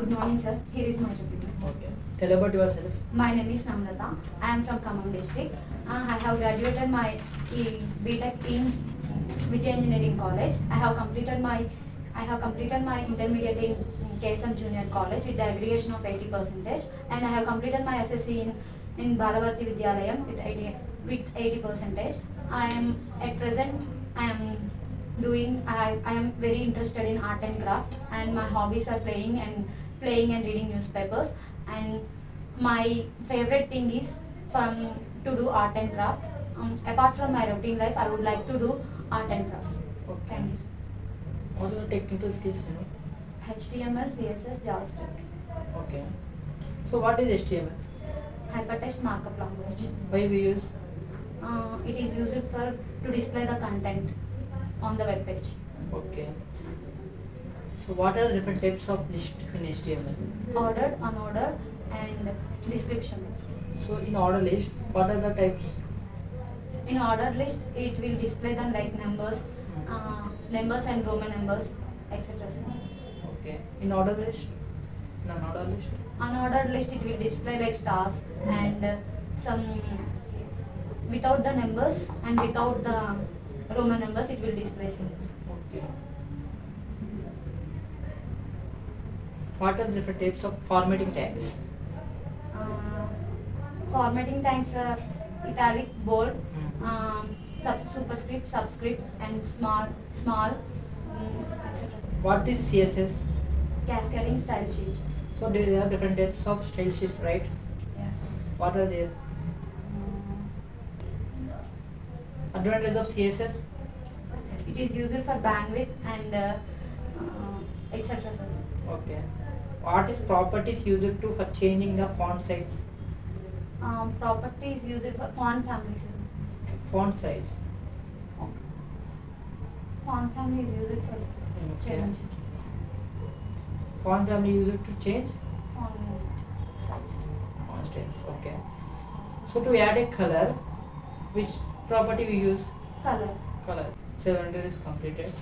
Good morning, sir. Here is my resume. Okay. Tell about yourself. My name is Namrata. I am from Khammam district. Uh, I have graduated my e- BTech in Vijay Engineering College. I have completed my I have completed my intermediate in KSM Junior College with the aggregation of 80 percentage, and I have completed my SSC in in Balavarti Vidyalayam with 80 with 80 percentage. I am at present I am doing I, I am very interested in art and craft and my hobbies are playing and playing and reading newspapers and my favorite thing is from to do art and craft um, apart from my routine life i would like to do art and craft Okay. thank you. What are the technical skills you know? html css javascript Okay. So what is HTML? hypertext markup language Why we use? uh, it is used for to display the content on the web page Okay. So what are the different types of list in HTML? ordered unordered and description So in order list, what are the types? in ordered list it will display them like numbers uh, numbers and roman numbers etc. Okay. In order list? Non order list? unordered list it will display like stars and uh, some without the numbers and without the roman numbers it will display some. Okay. What are the different types of formatting tags? uh, formatting tags are italic bold Hmm. um, sub superscript subscript and small small um, etc What is CSS? cascading style sheet So there are different types of style sheets, right? yes What are there? um, Advantages of CSS? it is used for bandwidth and uh, uh, etc sir. Okay. What is properties used to for changing the font size? um, property is used for font family sir. Font size. Font family is used for Okay. change Font family used to change font size. font styles. Okay. So to add a color, which property we use? Color. Color. Cylinder is completed.